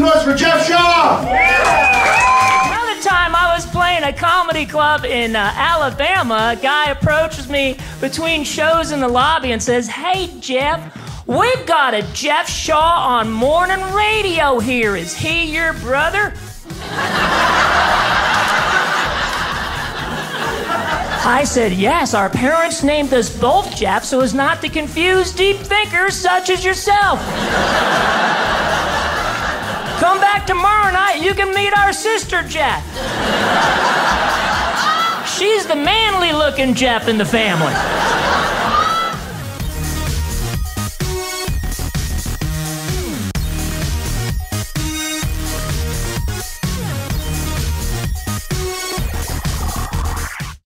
some noise for Jeff Shaw! Another time I was playing a comedy club in uh, Alabama, a guy approaches me between shows in the lobby and says, Hey, Jeff, we've got a Jeff Shaw on morning radio here. Is he your brother? I said, yes, our parents named us both Jeff so as not to confuse deep thinkers such as yourself. Tomorrow night, you can meet our sister Jeff. She's the manly looking Jeff in the family.